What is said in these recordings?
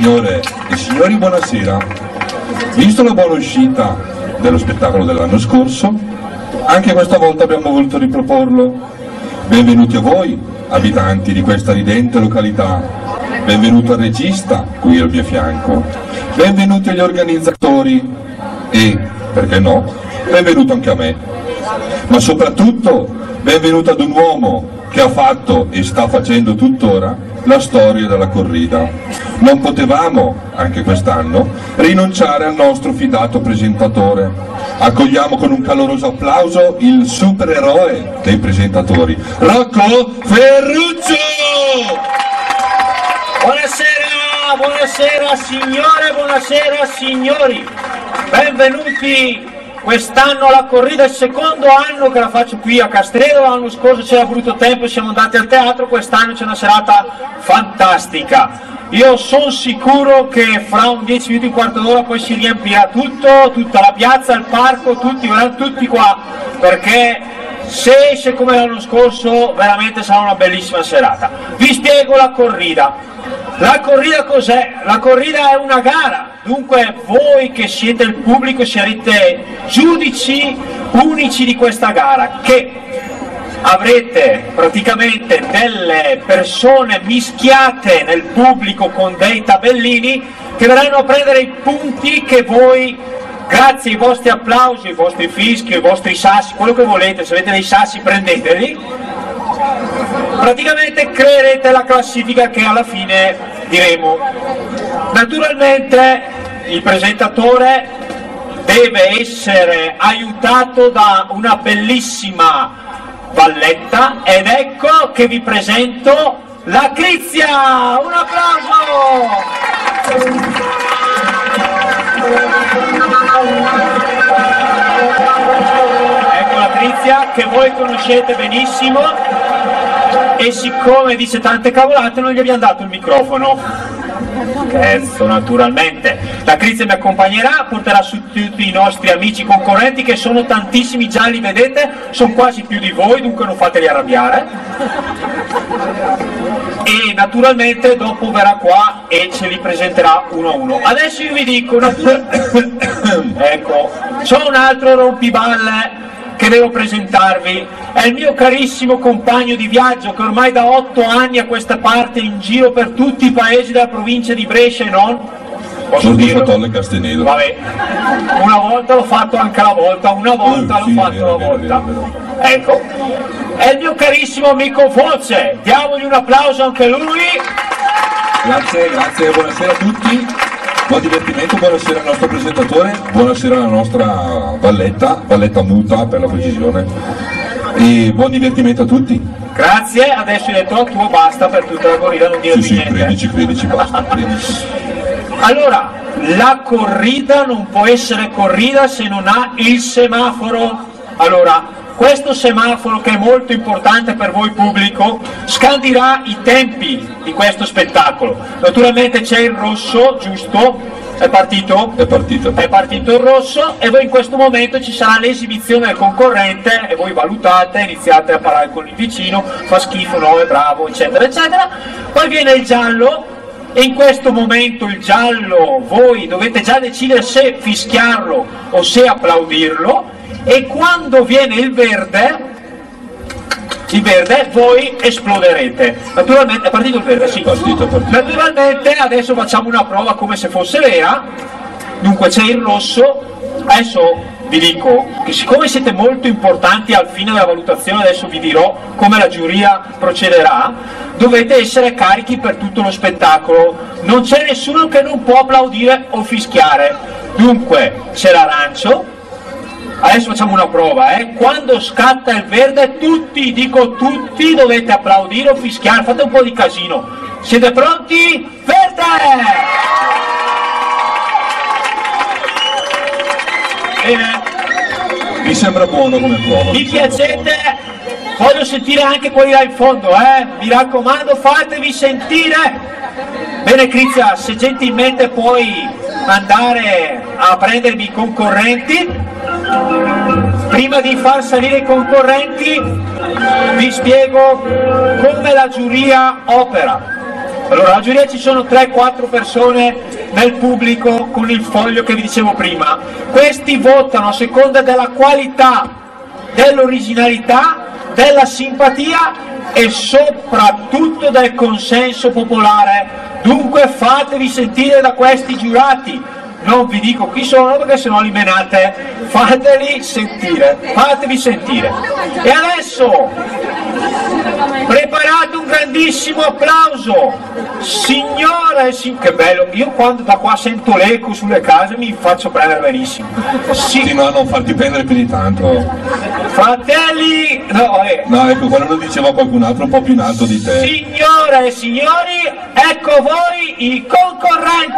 Signore e signori, buonasera. Visto la buona uscita dello spettacolo dell'anno scorso, anche questa volta abbiamo voluto riproporlo. Benvenuti a voi, abitanti di questa ridente località. Benvenuto al regista, qui al mio fianco. Benvenuti agli organizzatori e, perché no, benvenuto anche a me. Ma soprattutto, benvenuto ad un uomo che ha fatto e sta facendo tuttora la storia della corrida. Non potevamo, anche quest'anno, rinunciare al nostro fidato presentatore. Accogliamo con un caloroso applauso il supereroe dei presentatori, Rocco Ferruccio! Buonasera, buonasera signore, buonasera signori, benvenuti quest'anno alla corrida, il secondo anno che la faccio qui a Castrelo, l'anno scorso c'era brutto tempo e siamo andati al teatro, quest'anno c'è una serata fantastica. Io sono sicuro che fra un 10 minuti, un quarto d'ora poi si riempirà tutto, tutta la piazza, il parco, tutti, verranno tutti qua, perché se esce come l'anno scorso veramente sarà una bellissima serata. Vi spiego la corrida. La corrida cos'è? La corrida è una gara, dunque voi che siete il pubblico sarete giudici unici di questa gara che avrete praticamente delle persone mischiate nel pubblico con dei tabellini che verranno a prendere i punti che voi grazie ai vostri applausi, ai vostri fischi, ai vostri sassi, quello che volete, se avete dei sassi prendeteli, praticamente creerete la classifica che alla fine diremo. Naturalmente il presentatore deve essere aiutato da una bellissima valletta ed ecco che vi presento la Crizia! Un applauso! Ecco la Crizia che voi conoscete benissimo e siccome dice tante cavolate non gli abbiamo dato il microfono. Scherzo, naturalmente. La Crizia mi accompagnerà, porterà su tutti i nostri amici concorrenti che sono tantissimi, già li vedete, sono quasi più di voi, dunque non fateli arrabbiare. E naturalmente dopo verrà qua e ce li presenterà uno a uno. Adesso io vi dico, ecco, c'è un altro rompiballe che devo presentarvi è il mio carissimo compagno di viaggio che ormai da otto anni a questa parte in giro per tutti i paesi della provincia di Brescia e non. Posso dire? Tolle Castenero. Vabbè, una volta l'ho fatto anche la volta, una volta Eh, l'ho sì, fatto vero, la vero, volta. vero, Ecco, è il mio carissimo amico Foce, diamogli un applauso anche a lui. Grazie, grazie, buonasera a tutti. Buon divertimento, buonasera al nostro presentatore, buonasera alla nostra valletta, valletta muta per la precisione. E buon divertimento a tutti. Grazie, adesso hai detto tuo basta per tutta la corrida, non dire Sì, sì, niente. credici, credici, basta, credici. Allora, la corrida non può essere corrida se non ha il semaforo. Allora, questo semaforo che è molto importante per voi pubblico scandirà i tempi di questo spettacolo. Naturalmente c'è il rosso, giusto? È partito? È partita. È partito il rosso e voi in questo momento ci sarà l'esibizione del concorrente e voi valutate, iniziate a parlare con il vicino, fa schifo, no, è bravo, eccetera, eccetera. Poi viene il giallo e in questo momento il giallo voi dovete già decidere se fischiarlo o se applaudirlo. E quando viene il verde il verde voi esploderete. Naturalmente è partito il verde sì. Partito, partito. naturalmente adesso facciamo una prova come se fosse vera. Dunque c'è il rosso adesso vi dico che siccome siete molto importanti al fine della valutazione adesso vi dirò come la giuria procederà dovete essere carichi per tutto lo spettacolo non c'è nessuno che non può applaudire o fischiare dunque c'è l'arancio Adesso facciamo una prova, eh. Quando scatta il verde, tutti, dico tutti, dovete applaudire o fischiare, fate un po' di casino. Siete pronti? Verde! Bene, Mi sembra buono come prova. vi piacete? Voglio sentire anche quelli là in fondo, eh. Mi raccomando, fatevi sentire. Bene Crizia, se gentilmente puoi andare a prendermi i concorrenti. Prima di far salire i concorrenti vi spiego come la giuria opera. Allora, la giuria ci sono 3-4 persone nel pubblico con il foglio che vi dicevo prima. Questi votano a seconda della qualità, dell'originalità, della simpatia e soprattutto del consenso popolare. Dunque fatevi sentire da questi giurati non vi dico chi sono perché se no li menate, fateli sentire, fatevi sentire. E adesso preparate un grandissimo applauso, signore, sì, che bello, io quando da qua sento l'eco sulle case mi faccio prendere benissimo. Sì, sì no, non farti prendere più di tanto. Fratelli, no, eh. no, ecco, quello lo diceva qualcun altro un po' più in alto di te. Signore e signori, ecco voi i concorrenti.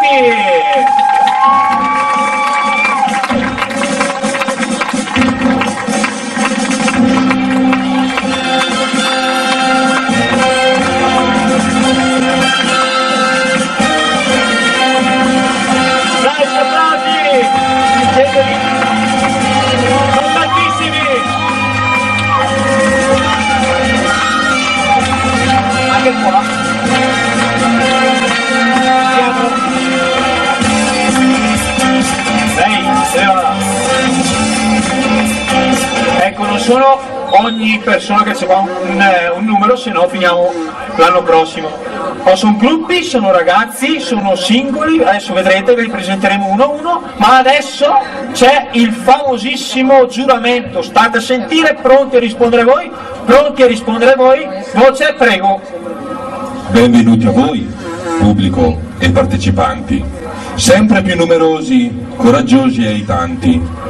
Sono ogni persona che fa un, eh, un numero, se no finiamo l'anno prossimo. O sono gruppi, sono ragazzi, sono singoli, adesso vedrete, ve li presenteremo uno a uno, ma adesso c'è il famosissimo giuramento, state a sentire, pronti a rispondere voi, pronti a rispondere voi, voce prego. Benvenuti a voi, pubblico e partecipanti, sempre più numerosi, coraggiosi e aitanti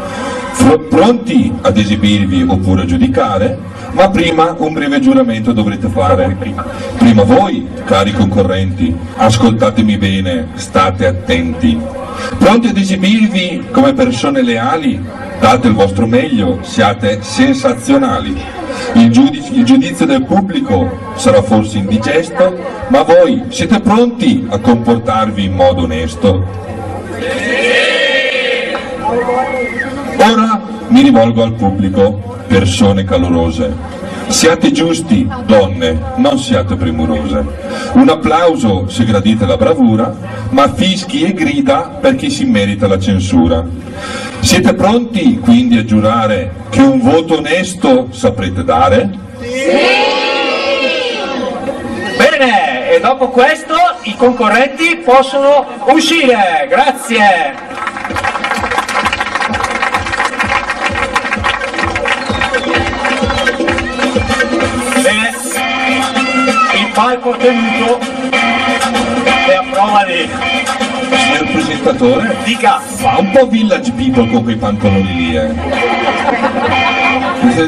pronti ad esibirvi oppure a giudicare, ma prima un breve giuramento dovrete fare. Prima voi, cari concorrenti, ascoltatemi bene, state attenti. Pronti ad esibirvi come persone leali? Date il vostro meglio, siate sensazionali. Il, giudiz il giudizio del pubblico sarà forse indigesto, ma voi siete pronti a comportarvi in modo onesto? Ora mi rivolgo al pubblico, persone calorose. Siate giusti, donne, non siate premurose. Un applauso se gradite la bravura, ma fischi e grida per chi si merita la censura. Siete pronti quindi a giurare che un voto onesto saprete dare? Sì! Bene, e dopo questo i concorrenti possono uscire. Grazie! Palco tenuto e a prova di... Signor presentatore? Dica! Fa un po' village people con quei pantaloni lì, eh.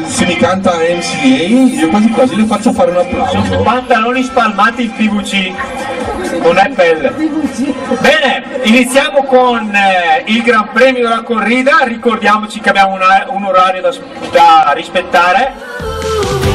Se mi canta MCA, io quasi quasi le faccio fare un applauso. Sono pantaloni spalmati in PVC, non è pelle. Bene, iniziamo con eh, il Gran Premio della corrida, ricordiamoci che abbiamo una, un orario da, da rispettare.